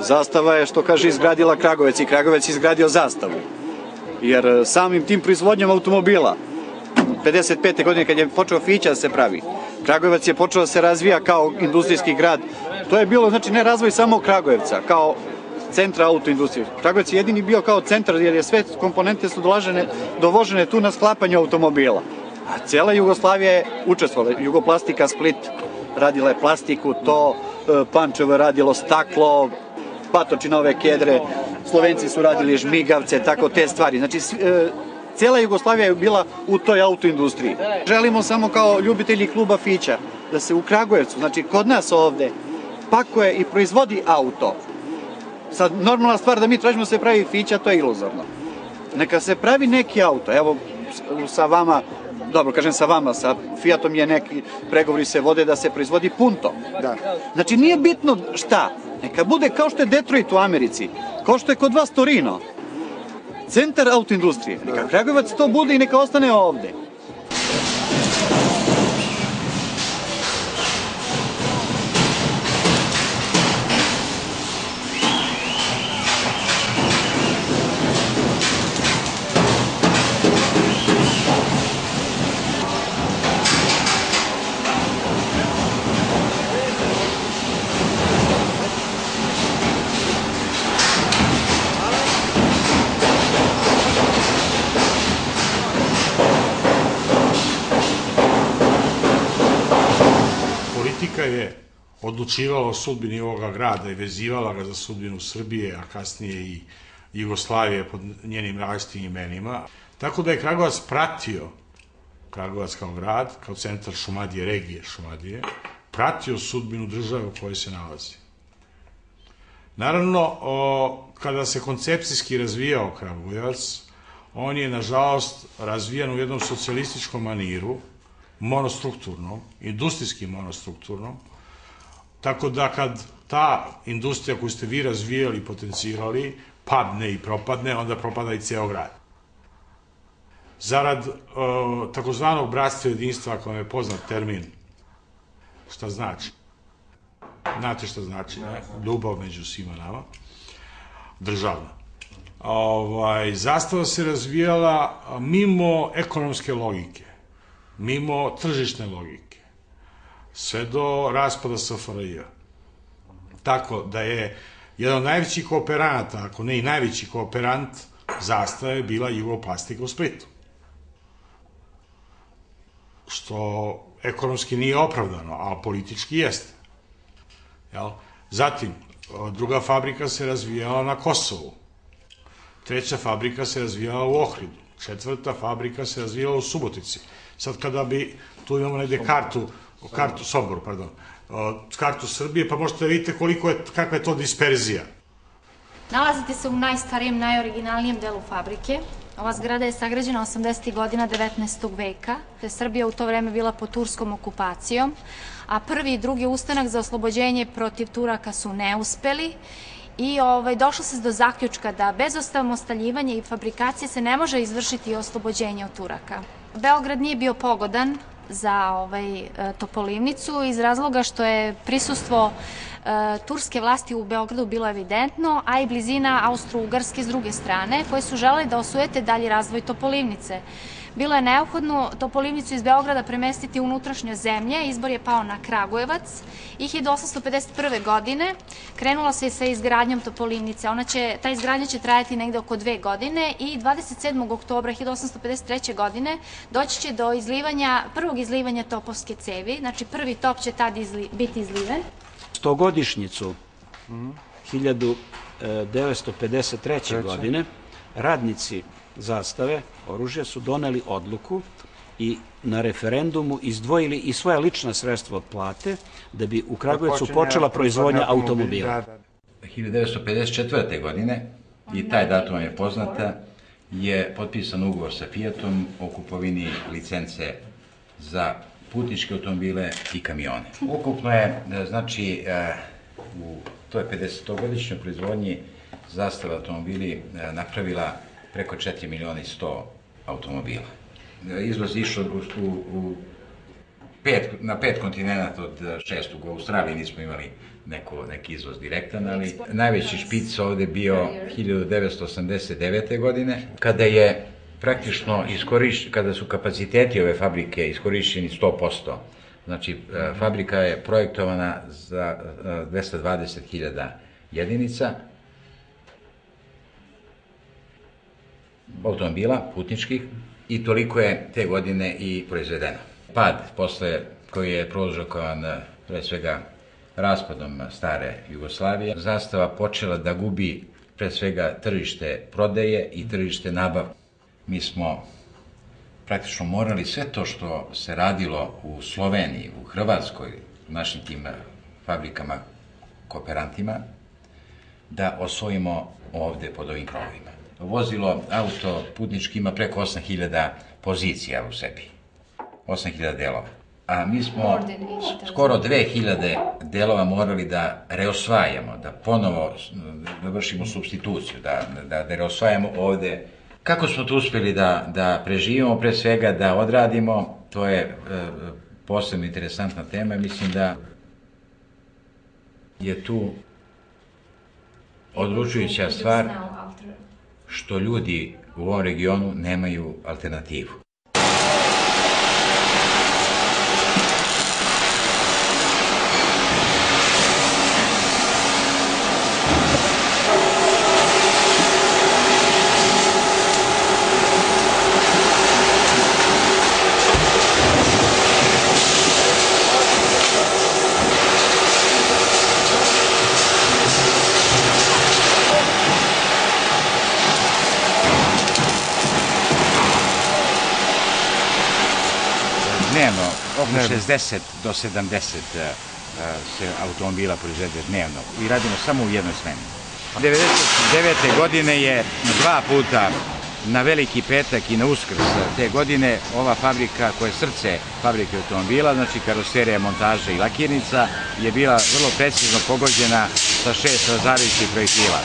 Zastava je, što kaže, izgradila Kragovec i Kragovec izgradio zastavu. Jer e, samim tim proizvodnjom automobila, 55. godine kad je počeo Fića da se pravi, Kragujevac je počeo da se razvija kao industrijski grad. To je bilo, znači, ne razvoj samo Kragujevca, kao centra autoindustrije. Kragujevac je jedini bio kao centar jer je sve komponente su dolažene, dovožene tu na sklapanje automobila. A cijela Jugoslavija je učestvovala. Jugoplastika Split radila je plastiku, to e, Pančevo je radilo staklo, patočinove kedre, Slovenci su radili žmigavce, tako te stvari. Znači, e, cijela Jugoslavija je bila u toj autoindustriji. Želimo samo kao ljubitelji kluba Fića da se u Kragujevcu, znači kod nas ovde, pakuje i proizvodi auto. Sad, normalna stvar da mi tražimo da se pravi Fića, to je iluzorno. Neka se pravi neki auto, evo sa vama dobro, kažem sa vama, sa Fiatom je neki pregovori se vode da se proizvodi punto. Da. Znači nije bitno šta, neka bude kao što je Detroit u Americi, kao što je kod vas Torino. Centar autoindustrije, neka Kragujevac to bude i neka ostane ovde. Politika je odlučivala o sudbini ovoga grada i vezivala ga za sudbinu Srbije, a kasnije i Jugoslavije pod njenim različitim imenima. Tako da je Kragovac pratio Kragovac kao grad, kao centar Šumadije, regije Šumadije, pratio sudbinu države u kojoj se nalazi. Naravno, o, kada se koncepcijski razvijao Kragujevac, on je, nažalost, razvijan u jednom socijalističkom maniru, monostrukturnom, industrijskim monostrukturnom, tako da kad ta industrija koju ste vi razvijali potencirali padne i propadne, onda propada i ceo grad. Zarad uh, takozvanog bratstva jedinstva, ako vam je poznat termin, šta znači? Znate šta znači? Ne? Ljubav među svima nama, državna. Ovaj, zastava se razvijala mimo ekonomske logike mimo tržišne logike, sve do raspada SFRJ. Tako da je jedan od najvećih kooperanata, ako ne i najveći kooperant zastave bila Jugoplastika u Splitu. Što ekonomski nije opravdano, a politički jeste. Jel? Zatim, druga fabrika se razvijala na Kosovu. Treća fabrika se razvijala u Ohridu. Četvrta fabrika se razvijala u Subotici. Sad kada bi, tu imamo negde kartu, kartu Soboru, pardon, kartu Srbije, pa možete da vidite koliko je, kakva je to disperzija. Nalazite se u najstarijem, najoriginalnijem delu fabrike. Ova zgrada je sagrađena 80. godina 19. veka, te je Srbija u to vreme bila pod turskom okupacijom, a prvi i drugi ustanak za oslobođenje protiv Turaka su neuspeli i ovaj, došlo se do zaključka da bez ostaljivanja i fabrikacije se ne može izvršiti oslobođenje od Turaka. Beograd nije bio pogodan za ovaj, e, Topolivnicu iz razloga što je prisustvo e, turske vlasti u Beogradu bilo evidentno, a i blizina Austro-Ugarske s druge strane, koje su želeli da osujete dalji razvoj Topolivnice. Bilo je neophodno Topolivnicu iz Beograda premestiti u unutrašnje zemlje, izbor je pao na Kragujevac i 1851. godine krenula se sa izgradnjom Topolivnice. Ona će, ta izgradnja će trajati negde oko dve godine i 27. oktobra 1853. godine doći će do izlivanja, prvog izlivanja topovske cevi, znači prvi top će tad izli, biti izliven. Stogodišnjicu 1953. godine radnici zastave oružja su doneli odluku i na referendumu izdvojili i svoja lična sredstva od plate da bi u Kragujevcu počela proizvodnja automobila. 1954. godine, i taj datum je poznata, je potpisan ugovor sa Fiatom o kupovini licence za putničke automobile i kamione. Ukupno je, znači, u toj 50-godišnjoj proizvodnji zastava automobili napravila preko 4 miliona i 100 automobila. Izvoz išao u, u, u pet, na pet kontinenta od e, šestog. U Australiji nismo imali neko, neki izvoz direktan, ali najveći špic ovde bio 1989. godine, kada je praktično iskoriš, kada su kapaciteti ove fabrike iskorišćeni 100%. Znači, e, fabrika je projektovana za e, 220.000 jedinica, automobila, putničkih, i toliko je te godine i proizvedeno. Pad posle koji je prouzrokovan eh, pre svega raspadom stare Jugoslavije, zastava počela da gubi pre svega tržište prodeje i tržište nabavke. Mi smo praktično morali sve to što se radilo u Sloveniji, u Hrvatskoj, našim tim eh, fabrikama, kooperantima, da osvojimo ovde pod ovim krovima. Vozilo, auto, putnički ima preko 8000 pozicija u sebi. 8000 delova. A mi smo More than 8,000. skoro 2000 delova morali da reosvajamo, da ponovo da vršimo substituciju, da, da, da reosvajamo ovde. Kako smo to uspeli da, da preživimo, pre svega da odradimo, to je e, posebno interesantna tema. Mislim da je tu odlučujuća stvar što ljudi u ovom regionu nemaju alternativu. 60 do 70 eh, eh, se automobila proizvede dnevno i radimo samo u jednoj smeni. 99. godine je dva puta na Veliki petak i na Uskrs te godine ova fabrika koja je srce fabrike automobila, znači karoserija, montaža i lakirnica, je bila vrlo precizno pogođena sa šest razarajućih projektila.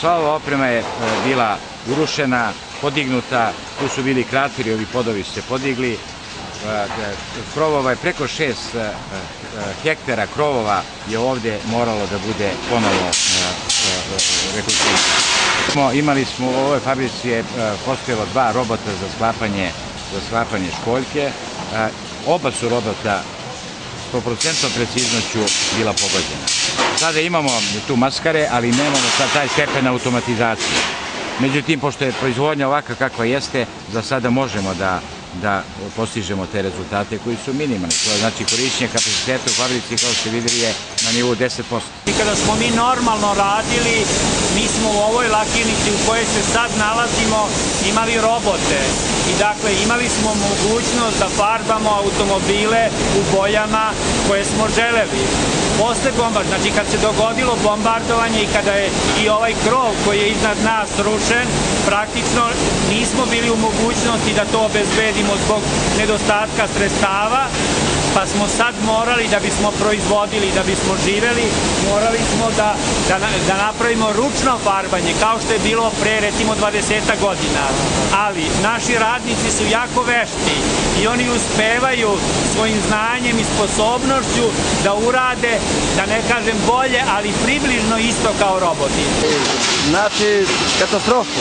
Sva ova oprema je e, bila urušena, podignuta, tu su bili krateri, ovi podovi su se podigli, krovova je preko šest e, e, hektara krovova je ovde moralo da bude ponovo e, e, rekonstruisano. Imali smo u ovoj fabrici je postojalo dva robota za sklapanje za sklapanje školjke. Oba su robota 100% preciznoću bila pogođena. Sada imamo tu maskare, ali nemamo sad taj stepen automatizacije. Međutim, pošto je proizvodnja ovakva kakva jeste, za sada možemo da da postižemo te rezultate koji su minimalni. To je znači korišćenje kapaciteta u fabrici, kao što videli, je na nivou 10%. I kada smo mi normalno radili, mi smo u ovoj lakirnici u kojoj se sad nalazimo imali robote. I dakle, imali smo mogućnost da farbamo automobile u bojama koje smo želeli. Posle bombard, znači kad se dogodilo bombardovanje i kada je i ovaj krov koji je iznad nas rušen, praktično nismo bili u mogućnosti da to obezbedimo zbog nedostatka sredstava, pa smo sad morali da bismo proizvodili, da bismo živeli, morali smo da, da, da napravimo ručno farbanje, kao što je bilo pre recimo 20 godina. Ali naši radnici su jako vešti i oni uspevaju svojim znanjem i sposobnošću da urade, da ne kažem bolje, ali približno isto kao roboti. Znači, katastrofu.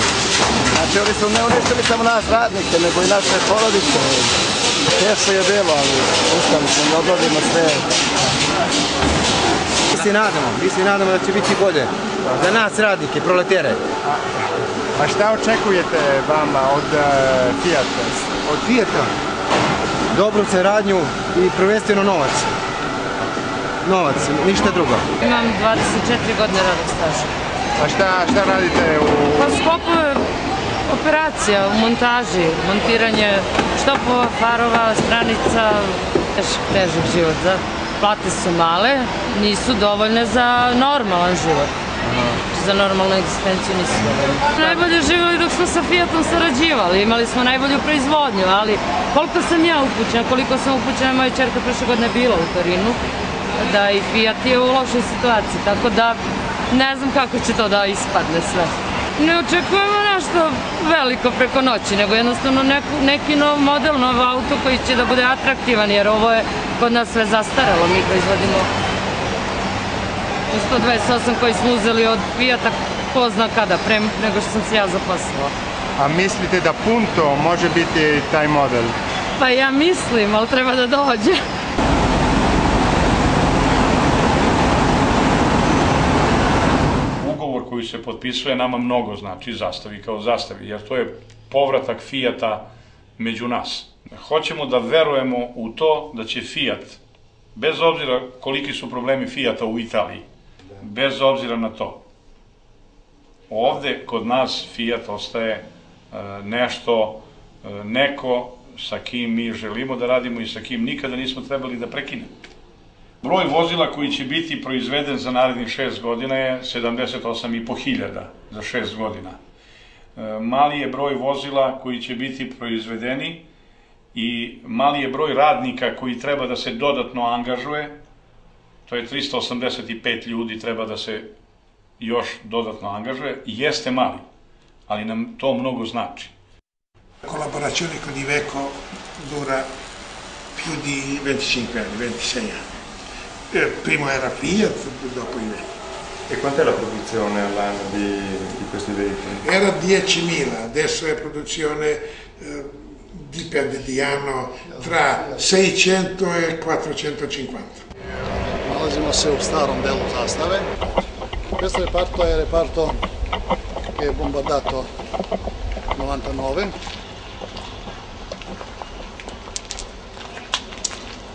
Znači, oni su ne uništili samo nas radnike, nego i naše porodice. Teško je bilo, ali uspeli smo da odradimo sve. Mi se nadamo, mi se nadamo da će biti bolje. Za nas radnike, proletere. A šta očekujete vama od uh, Fijata? Od Fijeta dobru saradnju i prvenstveno novac. Novac, ništa drugo. Imam 24 godine radnog staža. A šta, šta radite u... Pa sklopu operacija u montaži, montiranje štopova, farova, stranica, težak, težak život. Za, plate su male, nisu dovoljne za normalan život. Za normalnu egzistenciju nisu dovoljne. Najbolje živjeli dok smo sa Fiatom sarađivali, imali smo najbolju proizvodnju, ali koliko sam ja upućena, koliko sam upućena, moja čerka prošle godine bila u Torinu, da i Fiat je u lošoj situaciji, tako da ne znam kako će to da ispadne sve. Ne očekujemo nešto veliko preko noći, nego jednostavno neku, neki nov model, nov auto koji će da bude atraktivan, jer ovo je kod nas sve zastarelo. Mi proizvodimo 128 koji smo uzeli od Fijata ko zna kada, pre nego što sam se ja zaposlila. A mislite da Punto može biti taj model? Pa ja mislim, ali treba da dođe. Ugovor koji se potpisuje nama mnogo znači zastavi kao zastavi, jer to je povratak Fijata među nas. Hoćemo da verujemo u to da će Fiat, bez obzira koliki su problemi Fijata u Italiji, bez obzira na to, ovde kod nas Fiat ostaje e, nešto, e, neko sa kim mi želimo da radimo i sa kim nikada nismo trebali da prekinemo. Broj vozila koji će biti proizveden za narednih šest godina je 78.500 za šest godina. E, mali je broj vozila koji će biti proizvedeni i mali je broj radnika koji treba da se dodatno angažuje, to je 385 ljudi treba da se još dodatno angažuje, jeste mali, ali nam to mnogo znači. La collaborazione con Iveco dura più di 25 anni, 26 anni. Eh, prima era Fiat, dopo Iveco. E quant'è la produzione all'anno di, di questi veicoli? Era 10.000, adesso è produzione, eh, dipende di anno, tra 600 e 450. Nalazimo se u starom delu zastave. Questo reparto è il reparto che è bombardato 99.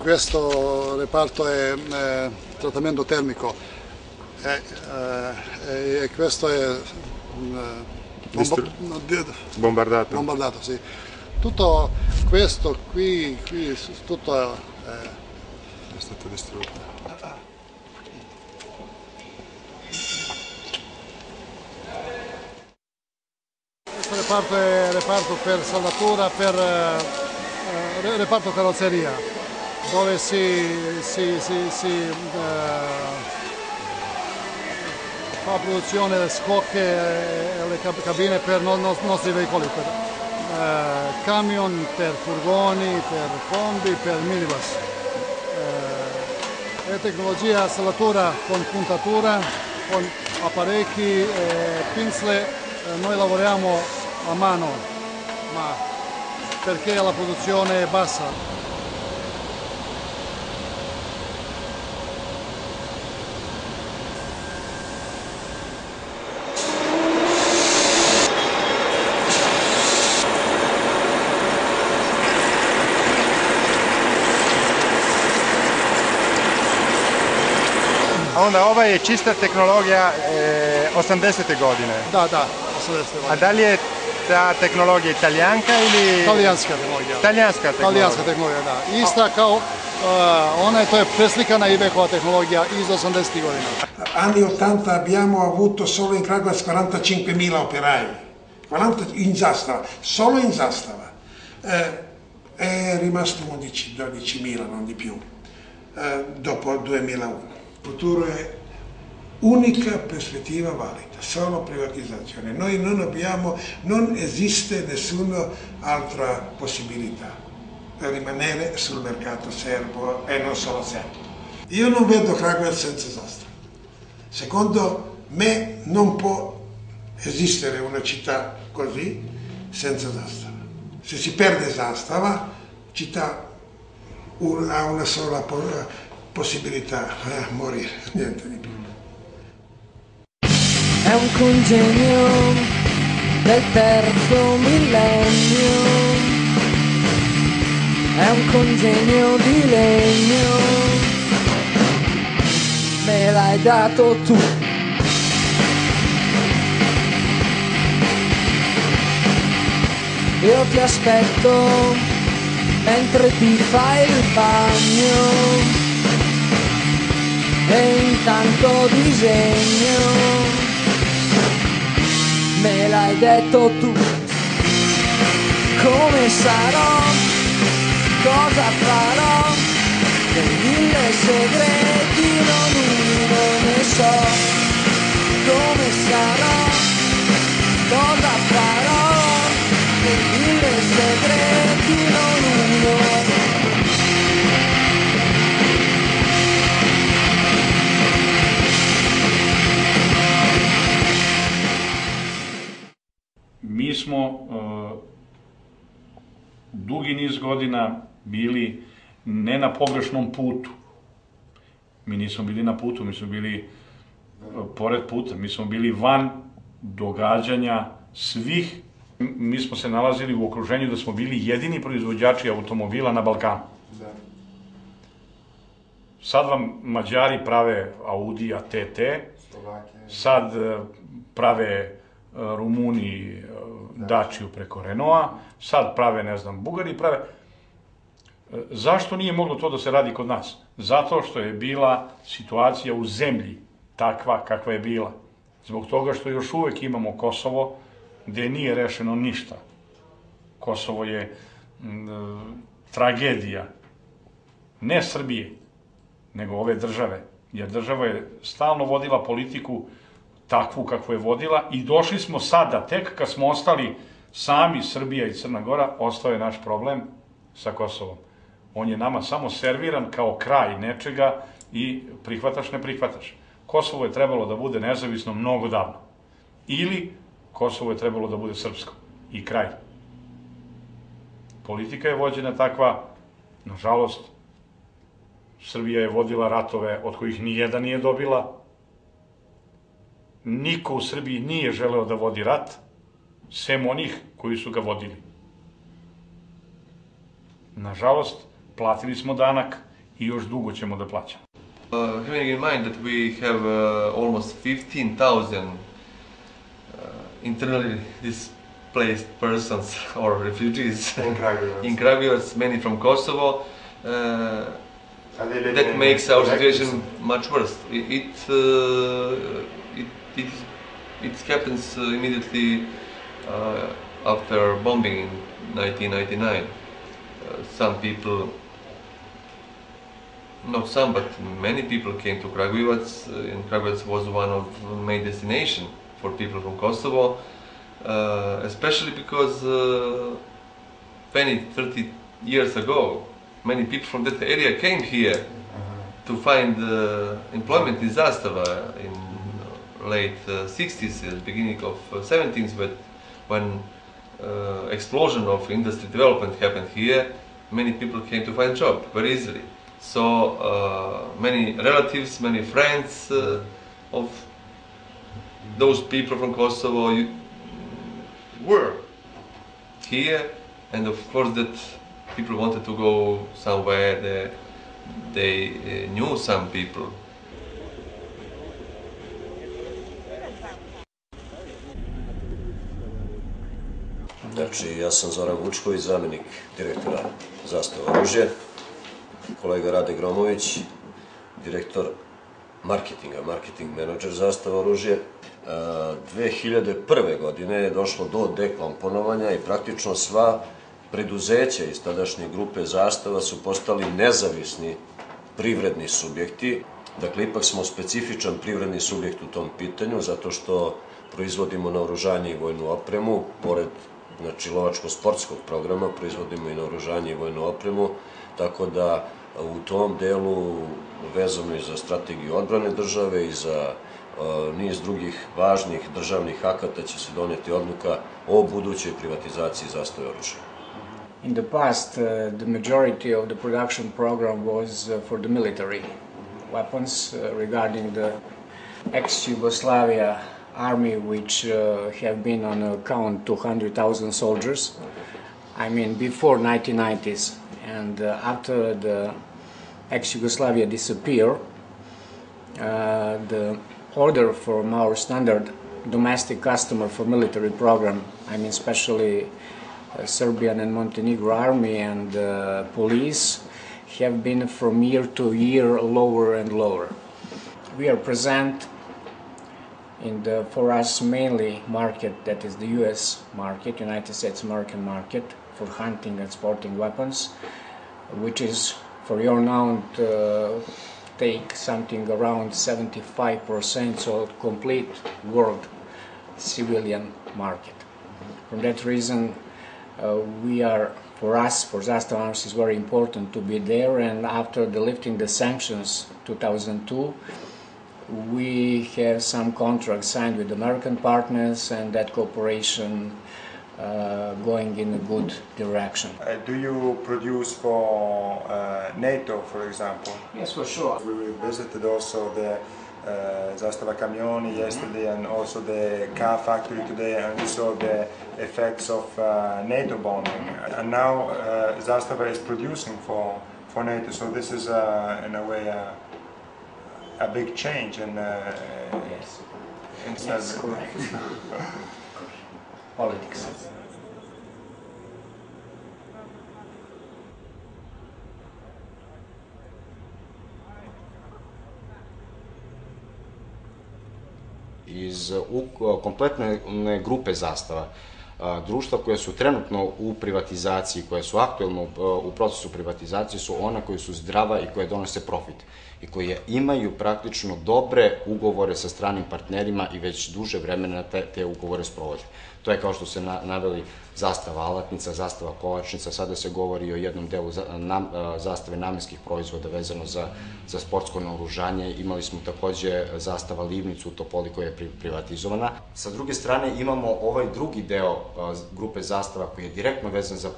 Questo reparto è eh, trattamento termico e, eh, e questo è eh, bomba- Bombardato? bombardato, sì. Tutto questo qui, qui tutto è, È stato distrutto. Questo reparto è reparto per saldatura, per eh, eh, reparto carrozzeria, dove si, si, si, si, eh, fa produzione delle scocche e le cab- cabine per i nostri veicoli, per eh, camion, per furgoni, per combi, per minibus. Eh, è tecnologia saldatura con puntatura, con apparecchi e pinze eh, noi lavoriamo a mano, ma perché la produzione è bassa. Onda ova je čista tehnologija e, 80. godine. Da, da, 80. A da li je ta tehnologija italijanka ili... Talijanska tehnologija. Talijanska tehnologija. Talijanska tehnologija, da. Ista kao, uh, ona je, to je preslikana Ibekova tehnologija iz 80. godina. Anni 80 abbiamo avuto solo in Kragujevac 45.000 operai, 40 in zastava, solo in zastava. Eh, è rimasto 11-12.000, non di più, eh, dopo il 2001. Futuro è unica prospettiva valida, solo privatizzazione. Noi non abbiamo, non esiste nessuna altra possibilità per rimanere sul mercato serbo e non solo serbo. Io non vedo Kragujevac senza Zastra. Secondo me non può esistere una città così senza Zastava. Se si perde Zastava, città un- ha una sola po- possibilità, eh, morire, niente di più. È un congegno del terzo millennio. È un congegno di legno. Me l'hai dato tu. Io ti aspetto mentre ti fai il bagno e intanto disegno. Me l'hai detto tu, come sarò, cosa farò, dei mille segreti non uno ne so, come sarò, cosa farò, dei mille segreti non uno ne so. Dugi niz godina bili ne na pogrešnom putu. Mi nismo bili na putu, mi smo bili e, pored puta, mi smo bili van događanja svih. Mi smo se nalazili u okruženju da smo bili jedini proizvođači automobila na Balkanu. Sad vam Mađari prave Audi TT, sad e, prave e, Rumuni e, Dačiju preko Renaulta, sad prave, ne znam, Bugari prave. Zašto nije moglo to da se radi kod nas? Zato što je bila situacija u zemlji takva kakva je bila. Zbog toga što još uvek imamo Kosovo, gde nije rešeno ništa. Kosovo je tragedija. Ne Srbije, nego ove države. Jer država je stalno vodila politiku takvu kakvu je vodila i došli smo sada, tek kad smo ostali sami Srbija i Crna Gora, ostao je naš problem sa Kosovom. On je nama samo serviran kao kraj nečega i prihvataš, ne prihvataš. Kosovo je trebalo da bude nezavisno mnogo davno. Ili Kosovo je trebalo da bude srpsko. I kraj. Politika je vođena takva, nažalost, Srbija je vodila ratove od kojih ni jedan nije dobila. Niko u Srbiji nije želeo da vodi rat, sem onih koji su ga vodili. Nažalost, platili smo danak i još dugo ćemo da plaćamo. Uh, having in mind that we have uh, almost 15,000 uh, internally displaced persons or refugees In Kragujevac. in Kragujevac, many from Kosovo, uh, that makes our situation much worse. It it, uh, it, it, happens uh, immediately uh, after bombing in 1999. Uh, some people, not some, but many people came to Kragujevac, and Kragujevac was one of the main destination for people from Kosovo, uh, especially because uh, 20, 30 years ago, many people from that area came here to find uh, employment in Zastava in late uh, 60s, uh, beginning of uh, 70s, but when uh, explosion of industry development happened here, many people came to find job very easily. So uh, many relatives, many friends uh, of those people from Kosovo were here, and of course that people wanted to go somewhere they uh, knew some people. Znači, ja sam Zoran Vučković, zamjenik direktora Zastava oružje, kolega Rade Gromović, direktor marketinga, marketing menadžer Zastava oružje. E, 2001. godine je došlo do dekomponovanja i praktično sva preduzeća iz tadašnje grupe Zastava su postali nezavisni privredni subjekti. Dakle, ipak smo specifičan privredni subjekt u tom pitanju, zato što proizvodimo naoružanje i vojnu opremu, pored znači, lovačko-sportskog programa, proizvodimo i naoružanje i vojnu opremu, tako da u tom delu, vezano i za strategiju odbrane države i za uh, niz drugih važnih državnih akata će se doneti odluka o budućoj privatizaciji zastave oružja. In the past, uh, the majority of the production program was uh, for the military weapons uh, regarding the ex-Yugoslavia army, which uh, have been on a count 200,000 soldiers. I mean, before 1990s and uh, after the ex-Yugoslavia disappear, uh, the order from our standard domestic customer for military program, I mean, especially uh, Serbian and Montenegro army and uh, police have been from year to year lower and lower. We are present in the for us mainly market that is the US market, United States American market for hunting and sporting weapons, which is for your now uh, take something around 75% so complete world civilian market. For that reason, uh, we are, for us, for Zasta Arms, is very important to be there. And after the lifting the sanctions 2002, we have some contracts signed with American partners, and that cooperation uh, going in a good direction. Uh, do you produce for uh, NATO, for example? Yes, for sure. We visited also the uh, Zastava Camioni yesterday and also the car factory today and we saw the effects of uh, NATO bombing. And now uh, Zastava is producing for, for NATO, so this is uh, in a way a, big change in, uh, yes. in Yes, correct. Politics. iz u- kompletne ne, grupe zastava, društva koja su trenutno u privatizaciji, koja su aktuelno u procesu privatizacije, su ona koja su zdrava i koja donose profit i koje imaju praktično dobre ugovore sa stranim partnerima i već duže vremena te, te ugovore sprovode. To je kao što se na, naveli zastava alatnica, zastava kovačnica, sada se govori o jednom delu a, zastave namenskih proizvoda vezano za, za sportsko naoružanje. Imali smo takođe zastava livnicu u Topoli koja je pri, privatizovana. Sa druge strane imamo ovaj drugi deo a, grupe zastava koji je direktno vezan za,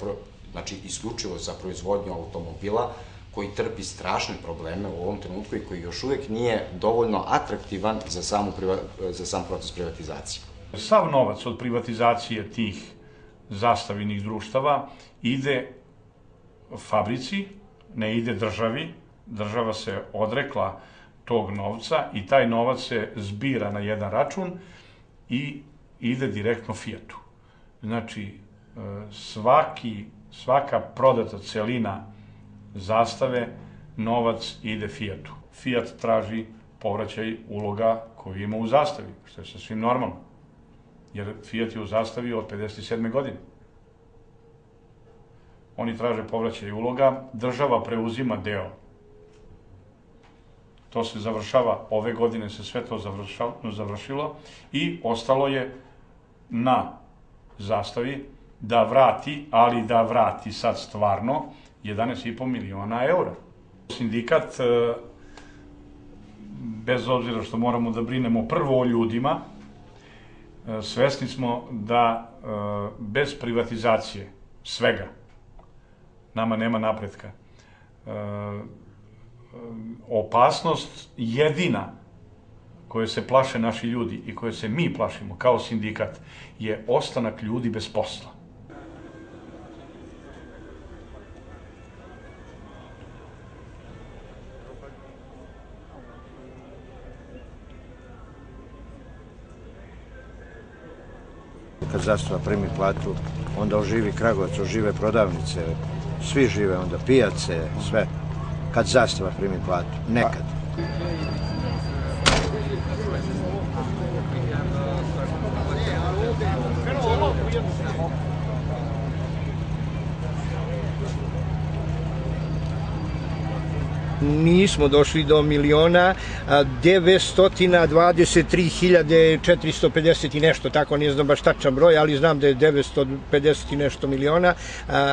znači isključivo za proizvodnju automobila, koji trpi strašne probleme u ovom trenutku i koji još uvek nije dovoljno atraktivan za, samu, za sam proces privatizacije. Sav novac od privatizacije tih zastavinih društava ide fabrici, ne ide državi. Država se odrekla tog novca i taj novac se zbira na jedan račun i ide direktno Fiatu. Znači, e, svaki, svaka prodata celina zastave, novac ide Fiatu. Fiat traži povraćaj uloga koju ima u zastavi, što je sasvim normalno. Jer Fiat je u zastavi od 57. godine. Oni traže povraćaj uloga, država preuzima deo. To se završava, ove godine se sve to završilo i ostalo je na zastavi da vrati, ali da vrati sad stvarno 11,5 miliona eura. Sindikat, e, bez obzira što moramo da brinemo prvo o ljudima, svesni smo da e, bez privatizacije svega nama nema napretka. Opasnost jedina koje se plaše naši ljudi i koje se mi plašimo kao sindikat je ostanak ljudi bez posla. Kad zastava primi platu, onda oživi Kragovac, ožive prodavnice, svi žive, onda pijace, sve. Kad zastava primi platu, nekad. Nismo došli do miliona, 923.450 i nešto, tako ne znam baš tačan broj, ali znam da je 950 i nešto miliona,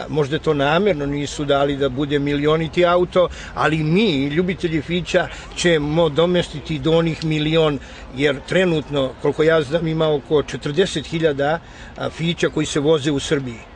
možda to namerno nisu dali da bude milioniti auto, ali mi, ljubitelji Fića, ćemo domestiti do onih milion, jer trenutno, koliko ja znam, ima oko 40.000 Fića koji se voze u Srbiji.